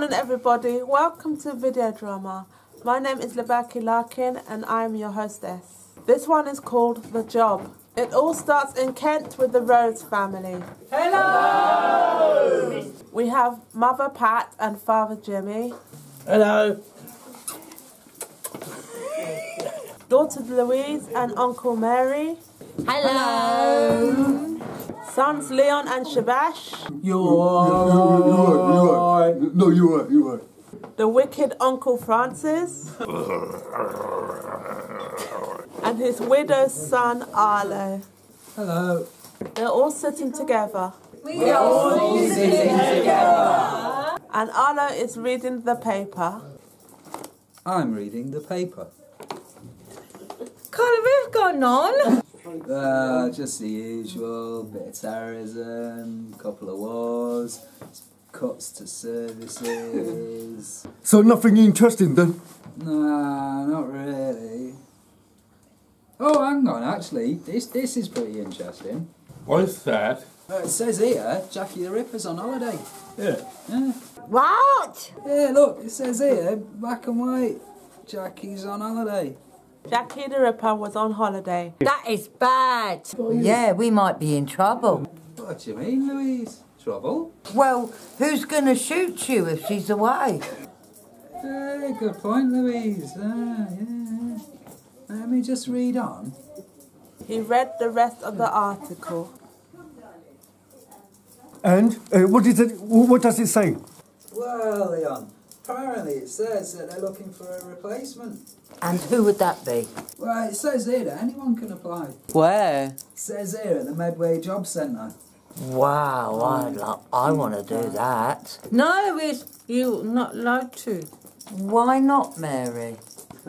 morning, everybody. Welcome to Video Drama. My name is Labaki Larkin, and I'm your hostess. This one is called The Job. It all starts in Kent with the Rhodes family. Hello! We have Mother Pat and Father Jimmy, Hello. daughter Louise and Uncle Mary, Hello. Sons Leon and Shabash, You're. You are, you are. No, you are, you are. the wicked Uncle Francis, and his widow's son Arlo. Hello. They're all sitting together, We are all sitting together. and Arlo is reading the paper. I'm reading the paper. Kind of what's going on? Uh, just the usual bit of terrorism, couple of wars, cuts to services. So nothing interesting then? nah, not really. Oh, hang on. Actually, this this is pretty interesting. What's that? Uh, it says here, Jackie the Ripper's on holiday. Yeah. Yeah. What? Yeah, look, it says here, black and white. Jackie's on holiday. Jackie the Ripper was on holiday. That is bad. Yeah, we might be in trouble. What do you mean, Louise? Trouble? Well, who's going to shoot you if she's away? Hey, good point, Louise. Ah, yeah, yeah. Let me just read on. He read the rest of the article. And uh, what is it? What does it say? Well, Leon, apparently it says that they're looking for a replacement. And who would that be? Well, it says here that anyone can apply. Where? It says here at the Medway Job Centre. Wow, I, lo- I want to do that. No, it's you not allowed to. Why not, Mary?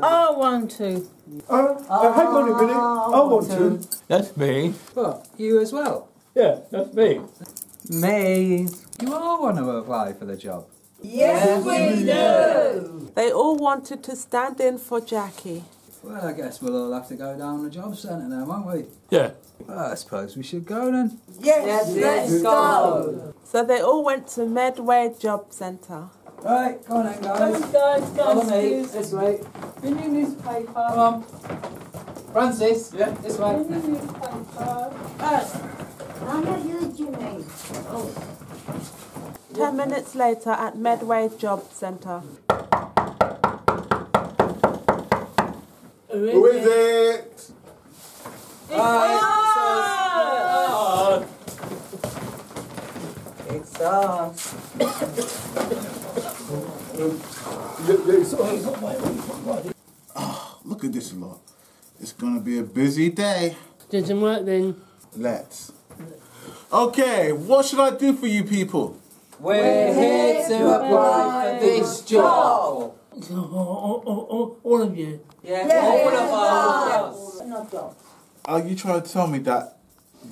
I want to. Uh, uh, hang on a minute. I want to. That's me. What, you as well? Yeah, that's me. Me. You all want to apply for the job? Yes, we do. They all wanted to stand in for Jackie. Well, I guess we'll all have to go down the job centre then, won't we? Yeah. Well, I suppose we should go then. Yes, let's go. So they all went to Medway Job Centre. Right, go on then, guys. Guys, Follow guys, me. please. This way. Bring your newspaper. Come on. Francis. Yeah. This way. Bring your newspaper. Ten minutes later at Medway Job Centre. Who is it? It's us. It's us. Ah, look at this lot. It's gonna be a busy day. Doesn't work then. Let's. Okay, what should I do for you people? We're here to apply for this job. All of you. Yes. All of us. Are you trying to tell me that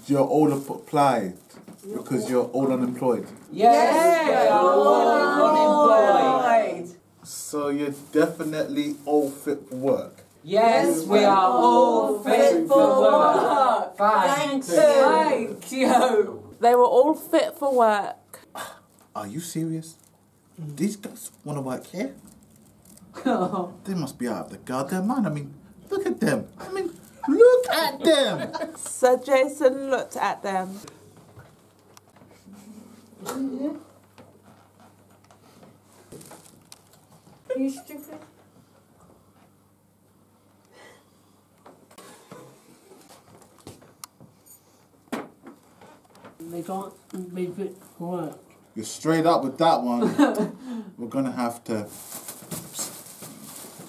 you're all applied because you're all unemployed? Yes, All unemployed. So you're definitely all fit for work. Yes, we are all fit for work. Thank Thank you. They were all fit for work. Are you serious? Mm. These guys want to work here? they must be out of the goddamn mind. I mean, look at them. I mean, look at them. So Jason looked at them. You stupid. They can't be fit for work. You're straight up with that one. We're gonna have to.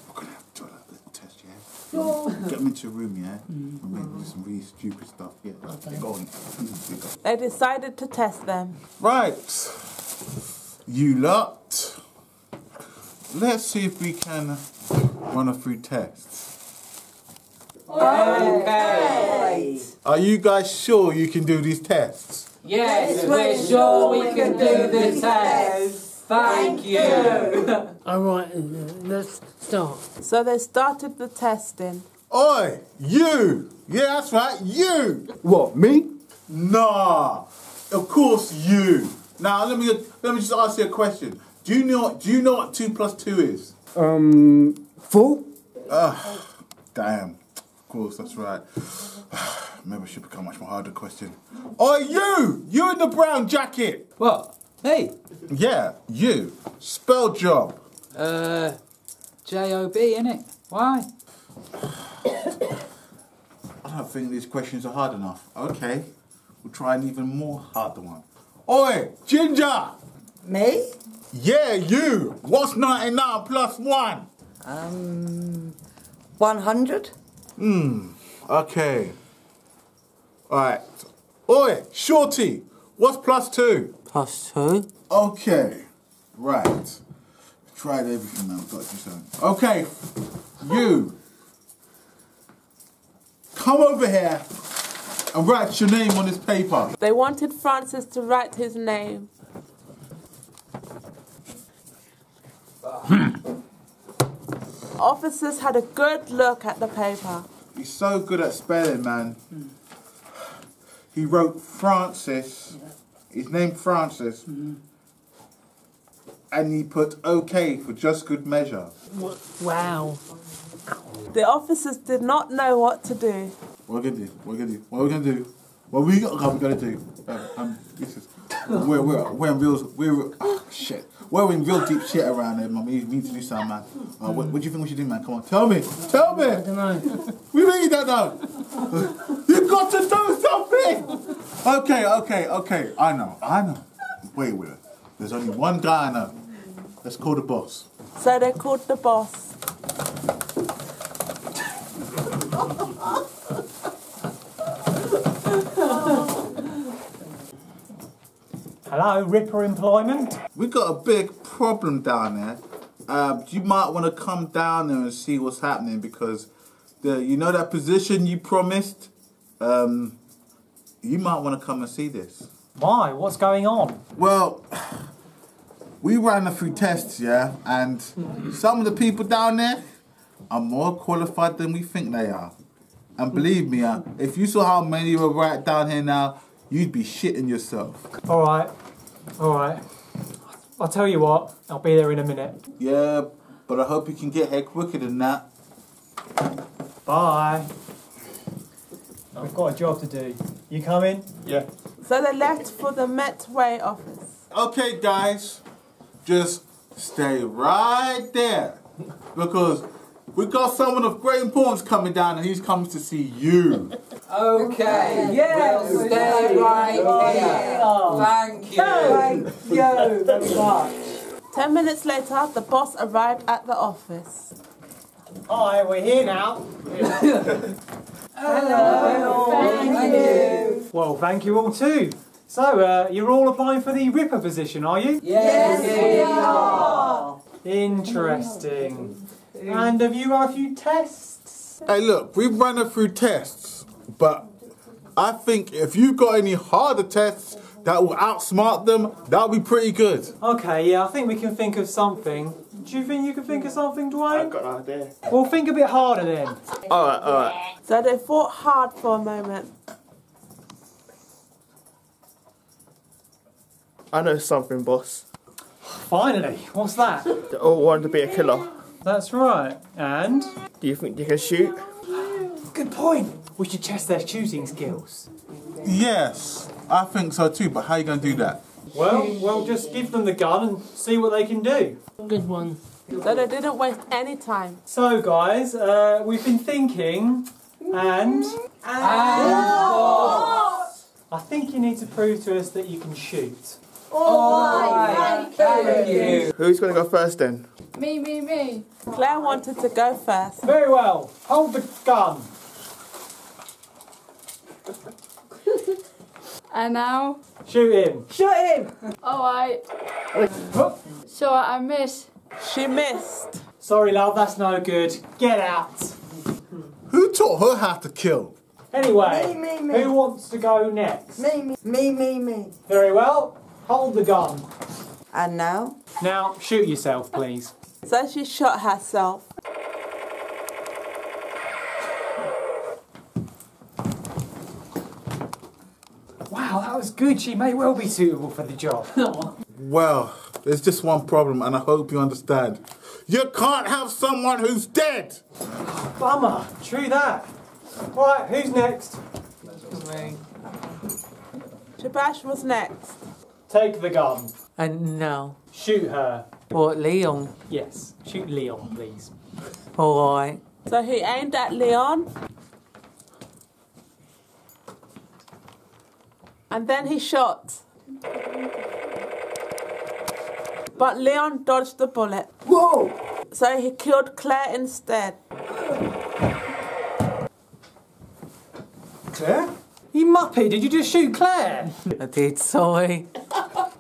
We're gonna have to do a little test, yeah. Get them into a room, yeah. Mm-hmm. We'll make some really stupid stuff. Yeah, right. go on. They decided to test them. Right, you lot. Let's see if we can run a few tests. Okay. Are you guys sure you can do these tests? Yes, we're sure we can do the test. Thank you. All right, let's start. So they started the testing. Oi, you! Yeah, that's right, you! What, me? Nah, of course you. Now let me let me just ask you a question. Do Do you know? Do you know what two plus two is? Um, four? Damn. Of course, that's right. Maybe I should become much more harder question. Oh, you! You in the brown jacket! What? Hey. Yeah, you. Spell job. Uh, J O B, innit? Why? I don't think these questions are hard enough. Okay, we'll try an even more harder one. Oi, Ginger! Me? Yeah, you! What's 99 plus 1? Um, 100? Hmm, okay. Alright. Oi, Shorty! What's plus 2? Plus two. Okay. Right. Tried everything now. Got to do something. Okay. You. Come over here and write your name on this paper. They wanted Francis to write his name. Officers had a good look at the paper. He's so good at spelling, man. He wrote Francis. His name Francis. And he put OK for just good measure. Wow. The officers did not know what to do. What we gonna do? What we gonna do? What we gonna do? What we we gonna do? Uh, um, this is we're we're we're in real we're ah, shit. We're in real deep shit around here, man. We need to do something, man. Uh, what, what do you think we should do, man? Come on, tell me, tell me. I don't know. We really don't know. You've got to do something. Okay, okay, okay. I know, I know. Wait, wait. There's only one guy I know. Let's call the boss. So they called the boss. Hello, Ripper Employment. We got a big problem down there. Um, you might want to come down there and see what's happening because the you know that position you promised. Um, you might want to come and see this. Why? What's going on? Well, we ran a few tests, yeah, and some of the people down there are more qualified than we think they are. And believe me, uh, if you saw how many were right down here now, you'd be shitting yourself. All right, all right. I'll tell you what. I'll be there in a minute. Yeah, but I hope you can get here quicker than that. Bye. We've got a job to do. You coming? Yeah. So they left for the Medway office. Okay, guys, just stay right there because we got someone of great importance coming down, and he's coming to see you. Okay. We'll stay right here. Thank you. Thank you very much. Ten minutes later, the boss arrived at the office. Hi, we're here now. Hello. Thank you. Well, thank you all too. So, uh, you're all applying for the Ripper position, are you? Yes, we are. Interesting. And have you run a few tests? Hey, look, we've run a few tests, but I think if you've got any harder tests that will outsmart them, that'll be pretty good. Okay, yeah, I think we can think of something. Do you think you can think of something, Dwayne? I've got an idea. Well, think a bit harder then. Alright, alright. So they thought hard for a moment. I know something, boss. Finally, what's that? They all wanted to be a killer. That's right. And? Do you think you can shoot? Good point. We should test their shooting skills. Yes, I think so too, but how are you going to do that? Well, we'll just give them the gun and see what they can do. Good one. So they didn't waste any time. So, guys, uh, we've been thinking, and I think you need to prove to us that you can shoot. Alright, thank you. Who's going to go first then? Me, me, me. Claire wanted to go first. Very well. Hold the gun. And now, Shoot him. Shoot him! alright. Hup. So I miss. She missed. Sorry, love, that's no good. Get out. Who taught her how to kill? Anyway, Me, me, me. who wants to go next? Me, me, me, me, me. Very well. Hold the gun. And now? Now, shoot yourself, please. So she shot herself. Wow, that was good. She may well be suitable for the job. Well, there's just one problem, and I hope you understand. You can't have someone who's dead. Bummer. True that. Right, who's next? Me. Shabash was next. Take the gun. Uh, and now. Shoot her. What, Leon? Yes. Shoot Leon, please. Alright. So he aimed at Leon. And then he shot. But Leon dodged the bullet. Whoa! So he killed Claire instead. Claire? You muppet, did you just shoot Claire? I did, sorry.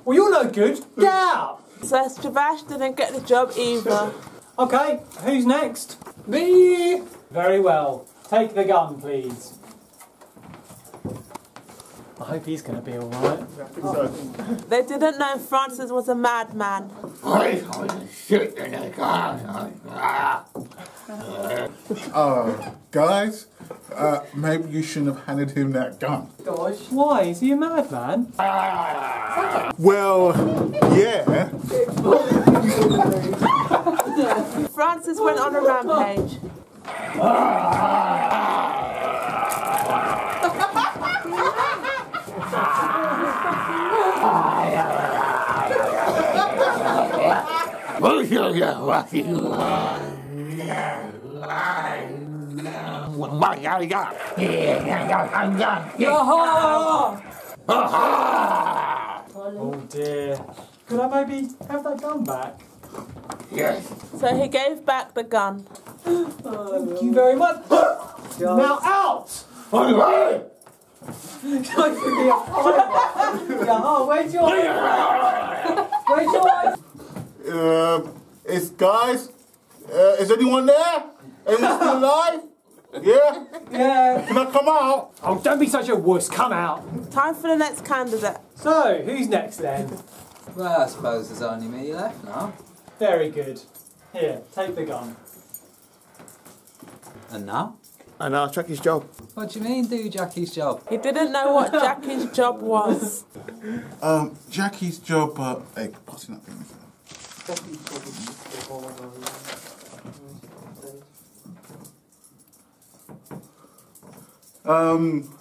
Well, you're no good. Get out! So Shabash didn't get the job either. Okay, who's next? Me! Very well. Take the gun, please. I hope he's going to be alright. They didn't know Francis was a madman. Uh, guys, uh, maybe you shouldn't have handed him that gun. Gosh. Why? Is he a madman? Well, yeah. Francis went on a rampage. Oh dear. Could I maybe have that gun back? Yes. So he gave back the gun. Thank you very much. now out! Yeah, oh, where's your Where's your Uh, is guys, uh, is anyone there? Anyone still alive? Yeah? Yeah. Can I come out? Oh, don't be such a wuss. Come out. Time for the next candidate. So, who's next then? Well, I suppose there's only me left now. Very good. Here, take the gun. And now? And I'll check his job. What do you mean, do Jackie's job? He didn't know what Jackie's job was. Um, Jackie's job, uh, hey, passing that thing. Um,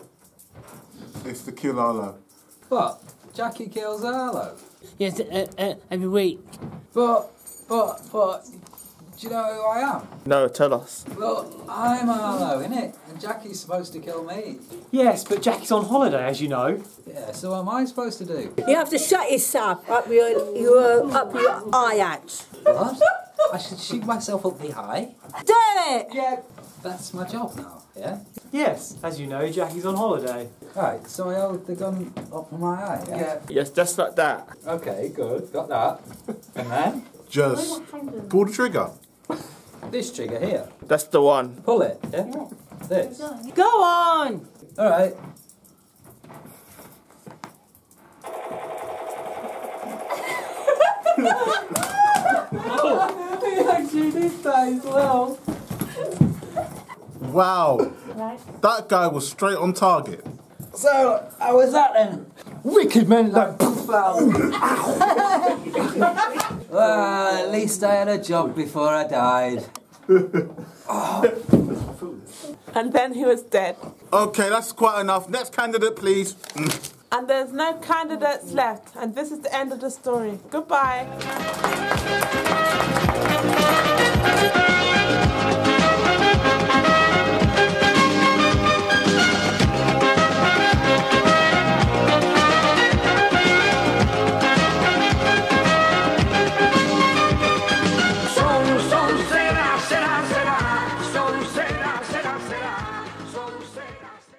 it's to kill Arlo. What? Jackie kills Arlo? Yes, uh, uh, every week. But, but, but, do you know who I am? No, tell us. Well, I'm Arlo, innit? And Jackie's supposed to kill me. Yes, but Jackie's on holiday, as you know. Yeah, so what am I supposed to do? You have to shut yourself up your, your, up your eye out. What? I should shoot myself up the eye? Do it! Yeah. That's my job now, yeah? Yes, as you know, Jackie's on holiday. Right, so I hold the gun up my eye, yeah? Yes, just like that. Okay, good, got that. And then, Just pull the trigger. This trigger here. That's the one. Pull it, yeah? This. Go on! Alright. he actually did that as well. Wow. That guy was straight on target. So, how was that then? Wicked men like Well, at least I had a job before I died. And then he was dead. Okay, that's quite enough. Next candidate, please. Mm. And there's no candidates left. And this is the end of the story. Goodbye.